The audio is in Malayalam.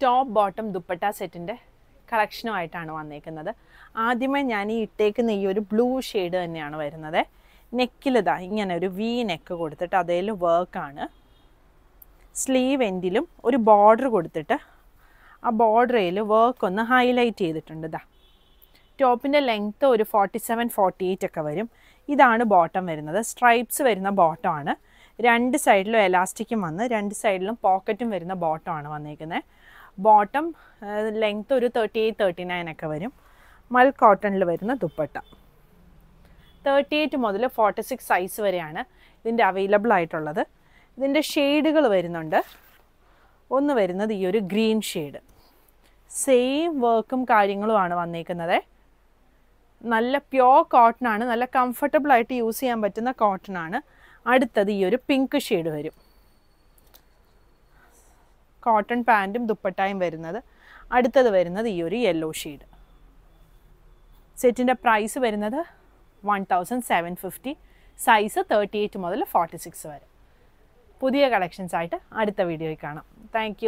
ടോപ്പ് ബോട്ടം ദുപ്പട്ട സെറ്റിന്റെ കളക്ഷനുമായിട്ടാണ് വന്നേക്കുന്നത്. ആദ്യമേ ഞാൻ ഈ ഇട്ടേക്കുന്ന ഈ ഒരു ബ്ലൂ ഷെയ്ഡ് തന്നെയാണ് വരുന്നത്. നെക്കിലിതാ ഇങ്ങനെ ഒരു വി നെക്ക് കൊടുത്തിട്ട് അതേൽ വർക്കാണ് സ്ലീവ് എൻഡിലും ഒരു ബോർഡർ കൊടുത്തിട്ട് ആ ബോർഡറിൽ വർക്ക് ഒന്ന് ഹൈലൈറ്റ് ചെയ്തിട്ടുണ്ട് ഇതാ ടോപ്പിന്റെ ലെങ്ത്ത് ഒരു ഫോർട്ടി സെവൻ ഫോർട്ടി എയ്റ്റ് ഒക്കെ വരും. ഇതാണ് ബോട്ടം വരുന്നത്. സ്ട്രൈപ്സ് വരുന്ന ബോട്ടമാണ് രണ്ട് സൈഡിലും എലാസ്റ്റിക്കും വന്ന് രണ്ട് സൈഡിലും പോക്കറ്റും വരുന്ന ബോട്ടമാണ് വന്നേക്കുന്നത് ബോട്ടം ലെങ്ത്ത് ഒരു തേർട്ടി എയ്റ്റ് തേർട്ടി നയൻ ഒക്കെ വരും. മൽ കോട്ടണിൽ വരുന്ന ദുപ്പട്ട. തേർട്ടി എയ്റ്റ് മുതൽ ഫോർട്ടി സിക്സ് സൈസ് വരെയാണ് ഇതിന്റെ അവൈലബിൾ ആയിട്ടുള്ളത്. ഇതിന്റെ ഷെയ്ഡുകൾ വരുന്നുണ്ട്. ഒന്ന് വരുന്നത് ഈ ഒരു ഗ്രീൻ ഷെയ്ഡ് സെയിം വർക്കും കാര്യങ്ങളുമാണ് വന്നേക്കുന്നത്. നല്ല പ്യോർ കോട്ടൺ ആണ്. നല്ല കംഫർട്ടബിൾ ആയിട്ട് യൂസ് ചെയ്യാൻ പറ്റുന്ന കോട്ടൺ ആണ്. അടുത്തത് ഈ ഒരു പിങ്ക് ഷെയ്ഡ് വരും. കോട്ടൺ പാന്റും ദുപ്പട്ടായും വരുന്നത്. അടുത്തത് വരുന്നത് ഈ ഒരു യെല്ലോ ഷെയ്ഡ് സെറ്റിന്റെ പ്രൈസ് വരുന്നത് one thousand seven fifty size thirty eight മുതൽ ഫോർട്ടി സിക്സ് വരെ. പുതിയ കളക്ഷൻസ് ആയിട്ട് അടുത്ത വീഡിയോയിൽ കാണാം. താങ്ക്